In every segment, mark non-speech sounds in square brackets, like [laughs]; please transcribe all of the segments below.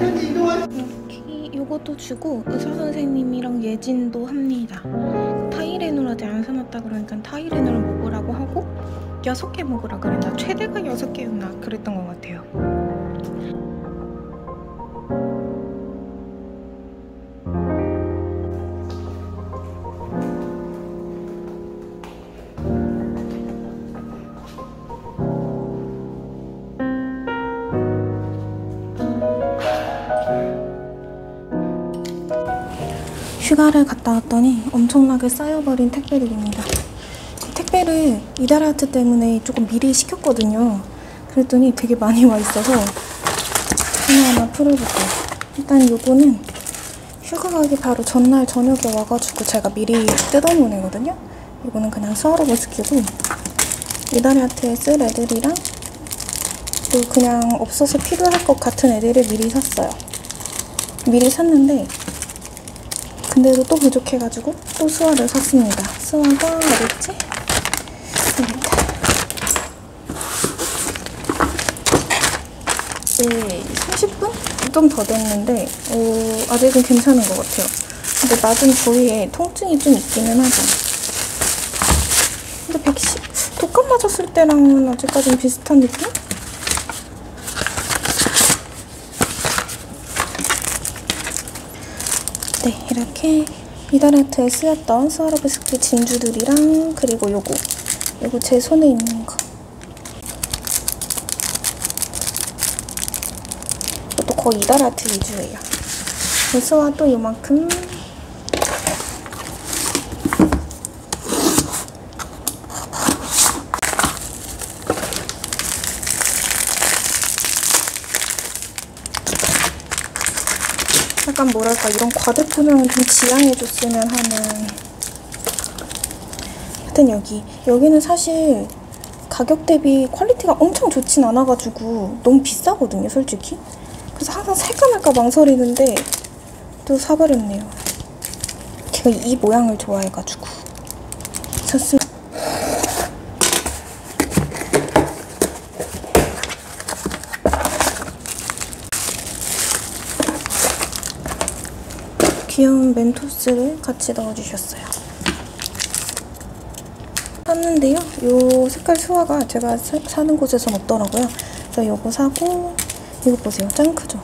여기 요것도 주고 의사 선생님이랑 예진도 합니다. 타이레놀 아직 안 사놨다 그러니까 타이레놀 먹으라고 하고 여섯 개 먹으라 그랬나? 최대가 여섯 개였나? 그랬던 것 같아요. 휴가를 갔다 왔더니 엄청나게 쌓여버린 택배들입니다. 이 택배를 이달아트 때문에 조금 미리 시켰거든요. 그랬더니 되게 많이 와 있어서 하나하나 풀어볼게요. 일단 요거는 휴가 가기 바로 전날 저녁에 와가지고 제가 미리 뜯어놓은 애거든요. 이거는 그냥 수화로버 스키고 이달아트에 쓸 애들이랑 또 그냥 없어서 필요할 것 같은 애들을 미리 샀어요. 미리 샀는데 근데도 또 부족해가지고 또 수화를 샀습니다. 수화가 어딨지? 여기 있다. 네, 30분? 좀 더 됐는데 어, 아직은 괜찮은 것 같아요. 근데 낮은 부위에 통증이 좀 있기는 하죠. 근데 백신 독감 맞았을 때랑은 아직까지는 비슷한 느낌? 네, 이렇게 미달아트에 쓰였던 스와로브스키 진주들이랑 그리고 요거. 요거 제 손에 있는 거. 이것도 거의 이달아트 위주예요. 베스와 또 요만큼 약간 뭐랄까 이런 과대 포장은 좀 지양해줬으면 하는 하여튼 여기. 여기는 사실 가격 대비 퀄리티가 엄청 좋진 않아가지고 너무 비싸거든요 솔직히. 그래서 항상 살까 말까 망설이는데 또 사버렸네요. 제가 이 모양을 좋아해가지고. 샀습니다 귀여운 멘토스를 같이 넣어주셨어요. 샀는데요. 이 색깔 수화가 제가 사, 사는 곳에선 없더라고요. 그래서 이거 사고 이거 보세요. 짱 크죠?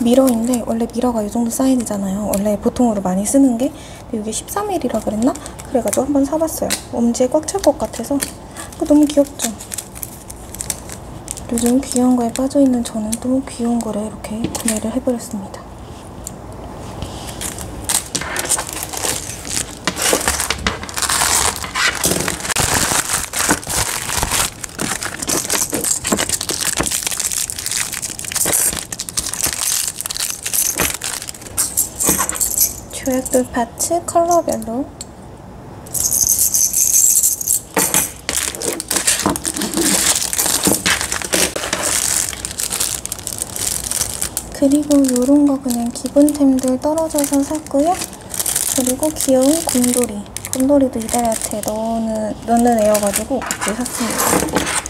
미러인데 원래 미러가 이 정도 사이즈잖아요. 원래 보통으로 많이 쓰는 게 이게 13mm라 그랬나? 그래가지고 한번 사봤어요. 엄지에 꽉 찰 것 같아서 너무 귀엽죠? 요즘 귀여운 거에 빠져있는 저는 또 귀여운 거를 이렇게 구매를 해버렸습니다. 조약돌 파츠 컬러별로 그리고 요런 거 그냥 기본템들 떨어져서 샀고요. 그리고 귀여운 곰돌이. 곰돌이도 이달한테 넣는, 넣는 애여가지고 같이 샀습니다.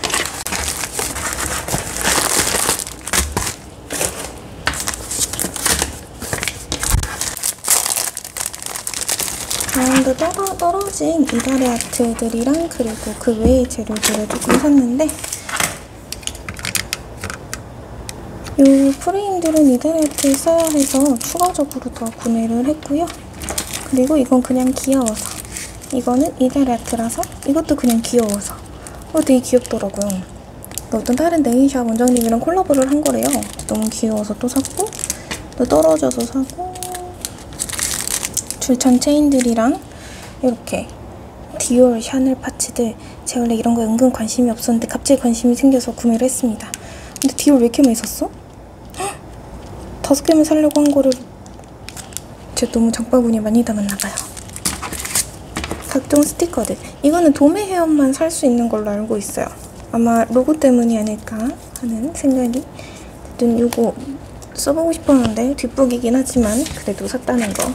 라운드 떨어, 떨어진 이달의 아트들이랑 그리고 그 외의 재료들을 조금 샀는데 이 프레임들은 이달의 아트에 써야 해서 추가적으로 더 구매를 했고요. 그리고 이건 그냥 귀여워서 이거는 이달의 아트라서 이것도 그냥 귀여워서 어, 되게 귀엽더라고요. 어떤 다른 네일샵 원장님이랑 콜라보를 한 거래요. 너무 귀여워서 또 샀고 또 떨어져서 사고 줄천 체인들이랑 이렇게 디올 샤넬 파츠들 제가 원래 이런 거 은근 관심이 없었는데 갑자기 관심이 생겨서 구매를 했습니다. 근데 디올 왜 이렇게 많이 샀어? 헉! [gasps] 다섯 개만 사려고 한 거를 제가 너무 장바구니에 많이 담았나봐요. 각종 스티커들 이거는 도매 회원만 살 수 있는 걸로 알고 있어요. 아마 로고 때문이 아닐까 하는 생각이 어쨌든 이거 써보고 싶었는데 뒷북이긴 하지만 그래도 샀다는 거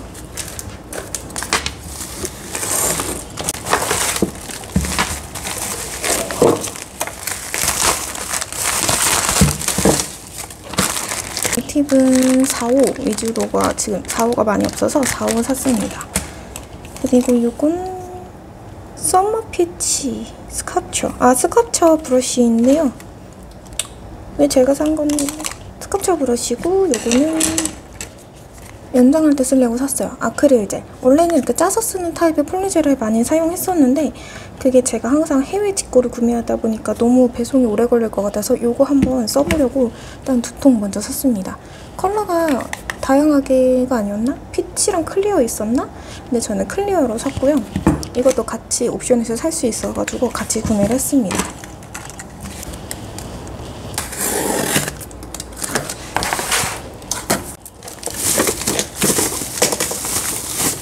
팁은 4호 위주로가 지금 4호가 많이 없어서 4호 샀습니다. 그리고 이건 썸머 피치 스카처 아 스카처 브러쉬인데요. 왜 제가 산 건 sculpture brush고 요거는 연장할 때 쓰려고 샀어요. 아크릴 젤. 원래는 이렇게 짜서 쓰는 타입의 poly gel을 많이 사용했었는데 그게 제가 항상 해외 직구를 구매하다 보니까 너무 배송이 오래 걸릴 것 같아서 이거 한번 써보려고 일단 두 통 먼저 샀습니다. 컬러가 다양하게가 아니었나? peach랑 clear 있었나? 근데 저는 clear로 샀고요. 이것도 같이 옵션에서 살 수 있어가지고 같이 구매를 했습니다.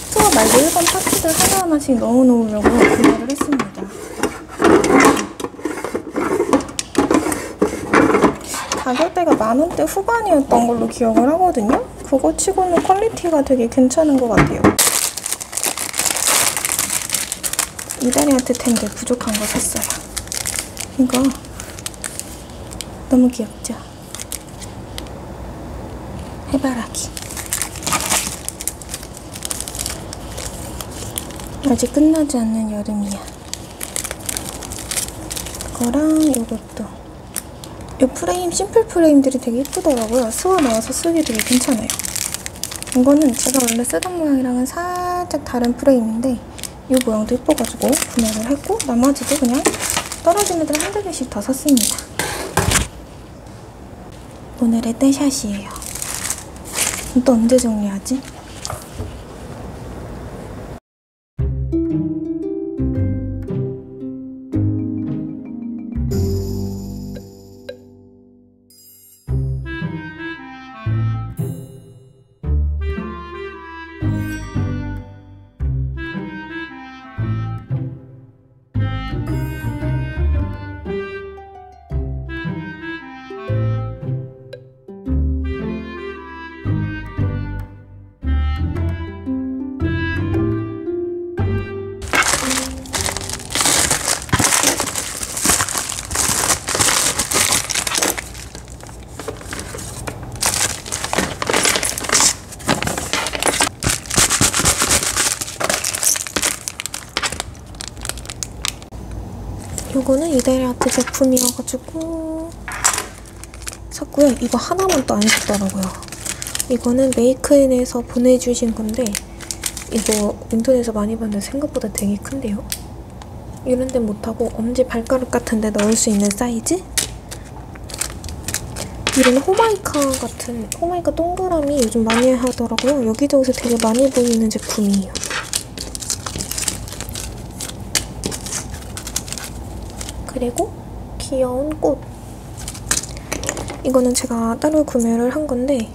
stone 말고 일반 parts들 하나하나씩 넣어 놓으려고 구매를 했습니다. 가격대가 만원대 후반이었던 걸로 기억을 하거든요. 그거 치고는 퀄리티가 되게 괜찮은 것 같아요. 이다리한테 텐데 부족한 거 샀어요. 이거 너무 귀엽죠? 해바라기. 아직 끝나지 않는 여름이야. 그거랑 이것도. 이 프레임, 심플 프레임들이 되게 예쁘더라고요. 스와 나와서 쓰기 되게 괜찮아요. 이거는 제가 원래 쓰던 모양이랑은 살짝 다른 프레임인데 이 모양도 예뻐가지고 구매를 했고 나머지도 그냥 떨어진 애들 한두 개씩 더 샀습니다. 오늘의 떼샷이에요. 또 언제 정리하지? 요거는 이데리 아트 제품이어가지고 샀고요. 이거 하나만 또 안 샀더라고요. 이거는 메이크인에서 보내주신 건데 이거 인터넷에서 많이 봤는데 생각보다 되게 큰데요? 이런 데 못하고 엄지 발가락 같은 데 넣을 수 있는 사이즈? 이런 호마이카 같은 호마이카 동그라미 요즘 많이 하더라고요. 여기저기서 되게 많이 보이는 제품이에요. 그리고 귀여운 꽃. 이거는 제가 따로 구매를 한 건데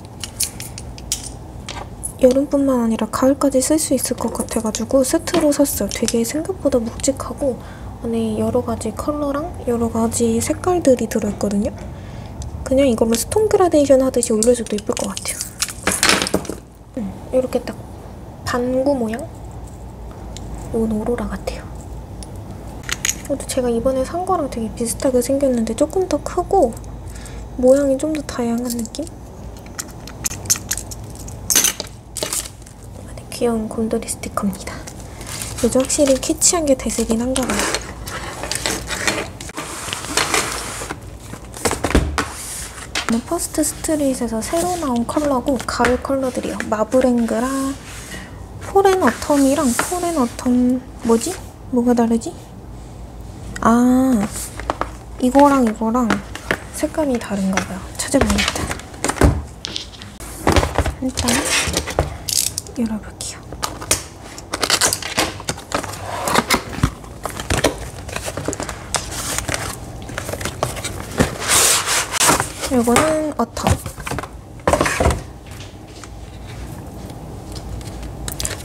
여름뿐만 아니라 가을까지 쓸 수 있을 것 같아가지고 세트로 샀어요. 되게 생각보다 묵직하고 안에 여러 가지 컬러랑 여러 가지 색깔들이 들어있거든요. 그냥 이걸로 stone 그라데이션 하듯이 올려줘도 예쁠 것 같아요. 음, 이렇게 딱 반구 모양? 이건 오로라 같아요. 이것도 제가 이번에 산 거랑 되게 비슷하게 생겼는데 조금 더 크고 모양이 좀 더 다양한 느낌? 안에 귀여운 곰돌이 스티커입니다. 요즘 확실히 키치한 게 대세긴 한가 봐요. 이거는 퍼스트 스트릿에서 새로 나온 컬러고 가을 컬러들이요. marble and 그라 포렌 어텀이랑 포렌 어텀 뭐지? 뭐가 다르지? 아 이거랑 이거랑 색감이 다른가 봐요. 찾아봐야겠다. 일단 열어볼게요. 이거는 어텀.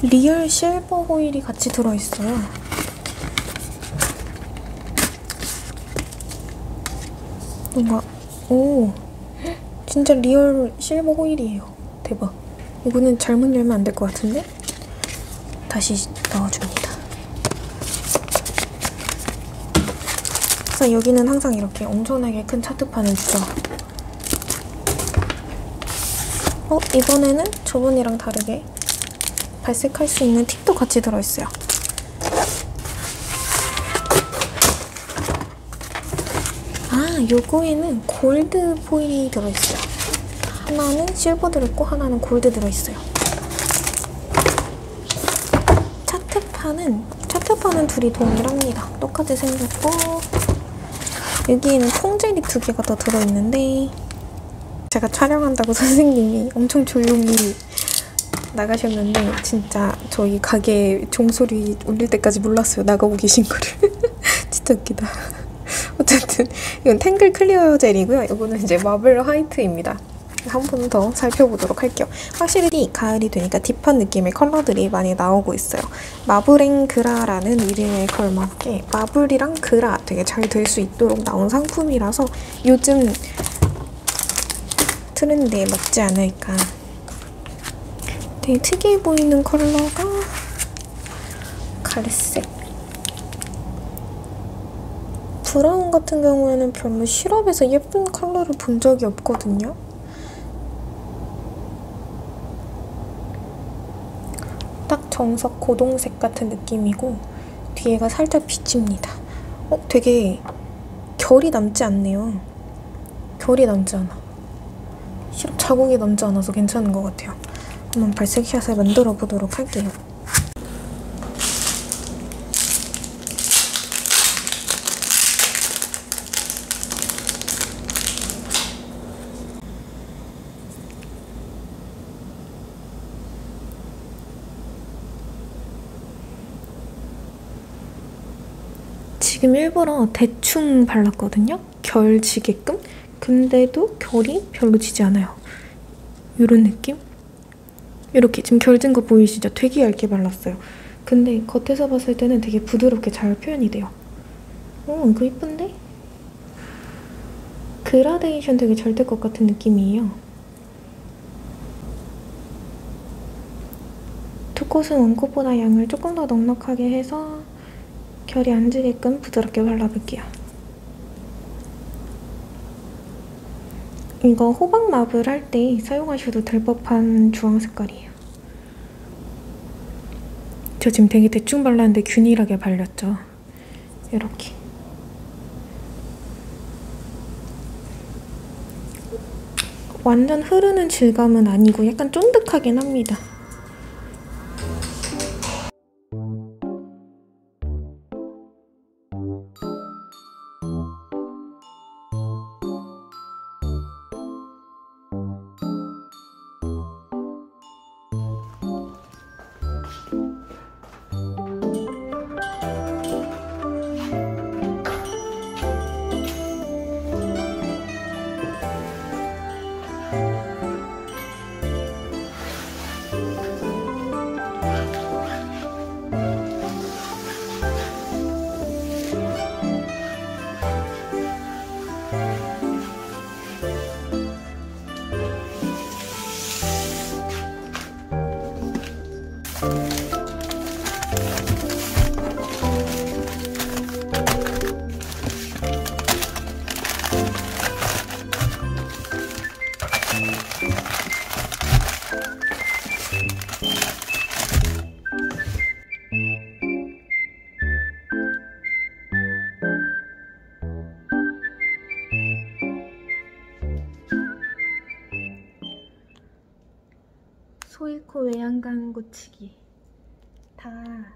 real silver foil이 같이 들어있어요. 뭔가 오 진짜 real silver foil이에요. 대박. 이거는 잘못 열면 안 될 것 같은데? 다시 넣어줍니다. 그래서 여기는 항상 이렇게 엄청나게 큰 차트판을 주죠. 어, 이번에는 저번이랑 다르게 발색할 수 있는 팁도 같이 들어있어요. 아, 요거에는 골드 포일이 들어있어요. 하나는 실버 들어있고 하나는 골드 들어있어요. 차트판은 차트판은 둘이 동일합니다. 똑같이 생겼고 여기에는 통젤이 두 개가 더 들어있는데 제가 촬영한다고 [laughs] 선생님이 엄청 조용히 나가셨는데 진짜 저희 가게 종소리 울릴 때까지 몰랐어요. 나가고 계신 거를. [laughs] 진짜 웃기다. 어쨌든 이건 탱글 clear 젤이고요. 이거는 이제 marble white입니다. 한 번 더 살펴보도록 할게요. 확실히 가을이 되니까 deep한 느낌의 컬러들이 많이 나오고 있어요. marble 그라라는 이름에 걸맞게 marble이랑 그라 되게 잘 될 수 있도록 나온 상품이라서 요즘 트렌드에 맞지 않을까. 되게 특이해 보이는 컬러가 갈색. 브라운 같은 경우에는 별로 시럽에서 예쁜 컬러를 본 적이 없거든요. 딱 정석 고동색 같은 느낌이고 뒤에가 살짝 비칩니다. 어, 되게 결이 남지 않네요. 결이 남지 않아. 시럽 자국이 남지 않아서 괜찮은 것 같아요. 한번 발색샷을 만들어 보도록 할게요. 지금 일부러 대충 발랐거든요? 결 지게끔? 근데도 결이 별로 지지 않아요. 이런 느낌? 이렇게 지금 결진 거 보이시죠? 되게 얇게 발랐어요. 근데 겉에서 봤을 때는 되게 부드럽게 잘 표현이 돼요. 어, 이거 이쁜데? 그라데이션 되게 잘 될 것 같은 느낌이에요. 두 콧은 원콧보다 양을 조금 더 넉넉하게 해서 결이 안 지게끔 부드럽게 발라볼게요. 이거 호박 마블 할 때 사용하셔도 될 법한 주황 색깔이에요. 저 지금 되게 대충 발랐는데 균일하게 발렸죠? 이렇게. 완전 흐르는 질감은 아니고 약간 쫀득하긴 합니다. 다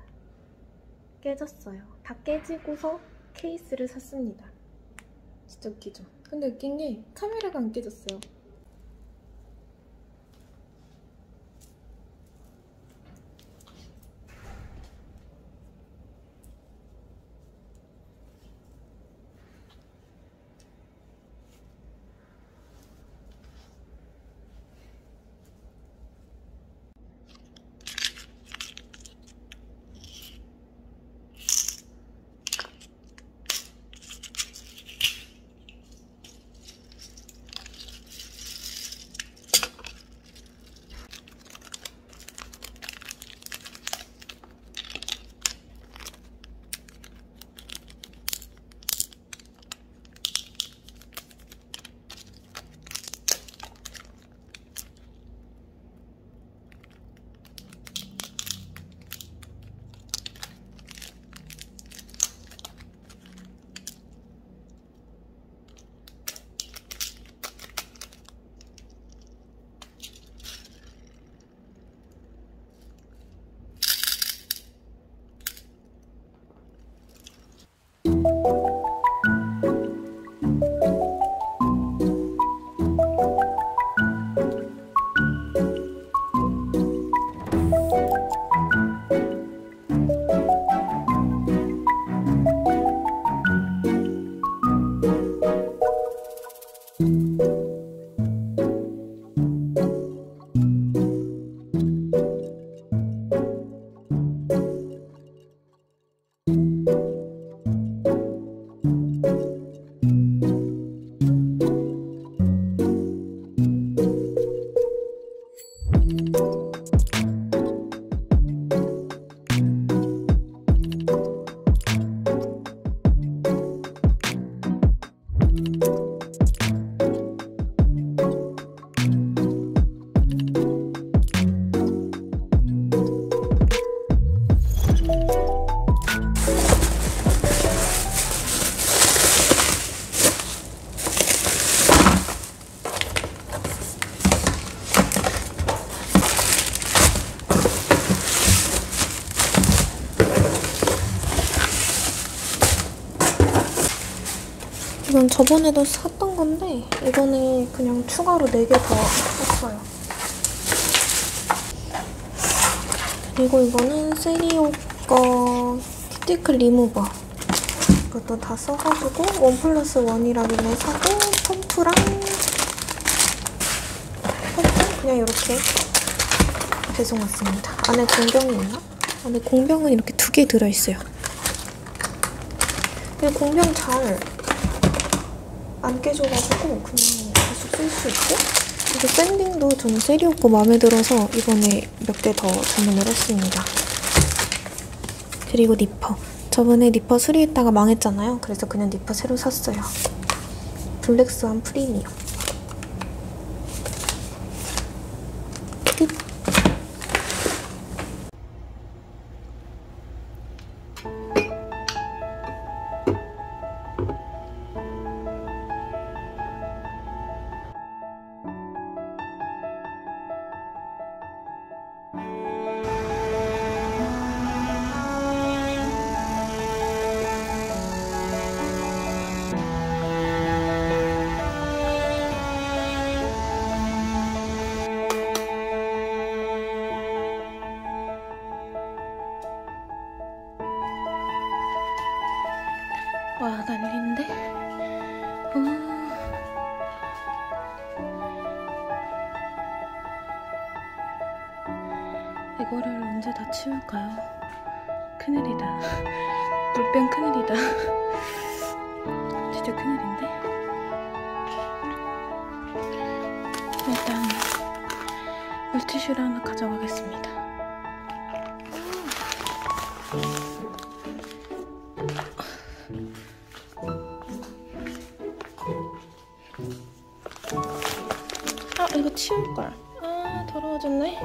깨졌어요. 다 깨지고서 케이스를 샀습니다. 진짜 웃기죠? 근데 웃긴 게 카메라가 안 깨졌어요. 이건 저번에도 샀던 건데 이번에 그냥 추가로 4개 더 샀어요. 그리고 이거는 세리오 거 키티클 리무버 이것도 다 써가지고 one plus one이라길래 사고 펌프랑 펌프 그냥 이렇게 배송 왔습니다. 안에 공병이 있나? 안에 공병은 이렇게 두 개 들어있어요. 근데 공병 잘 안 깨져가지고 그냥 계속 쓸 수 있고 이거 샌딩도 저는 세리오 거 마음에 들어서 이번에 몇 개 더 주문을 했습니다. 그리고 니퍼. 저번에 니퍼 수리했다가 망했잖아요. 그래서 그냥 니퍼 새로 샀어요. 블랙스완 프리미엄. 물병 큰일이다. 진짜 큰일인데? 일단 물티슈를 하나 가져가겠습니다. 아 이거 치울 걸 아 더러워졌네